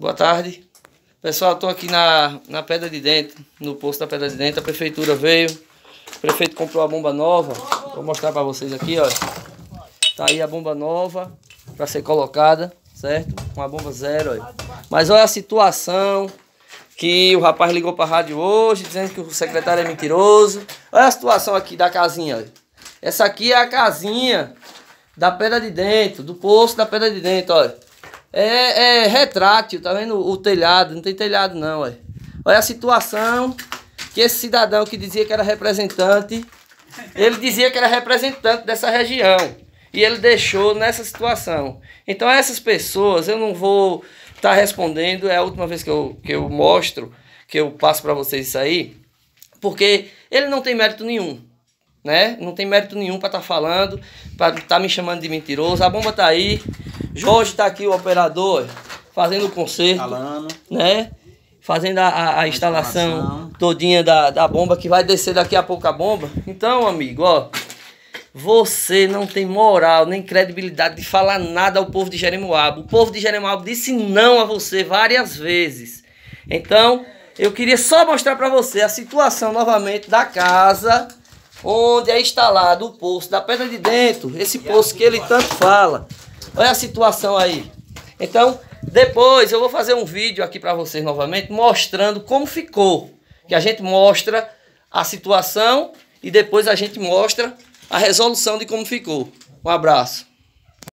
Boa tarde. Pessoal, estou aqui na, na Pedra de Dentro, no posto da Pedra de Dentro. A prefeitura veio, o prefeito comprou a bomba nova. Vou mostrar para vocês aqui, ó. Tá aí a bomba nova para ser colocada, certo? Uma bomba zero, ó. Mas olha a situação que o rapaz ligou para a rádio hoje, dizendo que o secretário é mentiroso. Olha a situação aqui da casinha, ó. Essa aqui é a casinha da Pedra de Dentro, do posto da Pedra de Dentro, olha. É, é retrátil, tá vendo o telhado? Não tem telhado não, olha. Olha a situação que esse cidadão que dizia que era representante, ele dizia que era representante dessa região. E ele deixou nessa situação. Então essas pessoas, eu não vou estar tá respondendo, é a última vez que eu, que eu mostro, que eu passo para vocês isso aí, porque ele não tem mérito nenhum. Né? Não tem mérito nenhum para estar tá falando, para estar tá me chamando de mentiroso. A bomba tá aí, Jorge está aqui, o operador, fazendo o conserto. Né? Fazendo a, a, a instalação, instalação todinha da, da bomba, que vai descer daqui a pouco a bomba. Então, amigo, ó. Você não tem moral nem credibilidade de falar nada ao povo de Jeremoabo. O povo de Jeremoabo disse não a você várias vezes. Então, eu queria só mostrar para você a situação novamente da casa onde é instalado o poço da pedra de dentro. Esse poço que ele tanto fala. Olha a situação aí. Então, depois eu vou fazer um vídeo aqui para vocês novamente mostrando como ficou. Que a gente mostra a situação e depois a gente mostra a resolução de como ficou. Um abraço.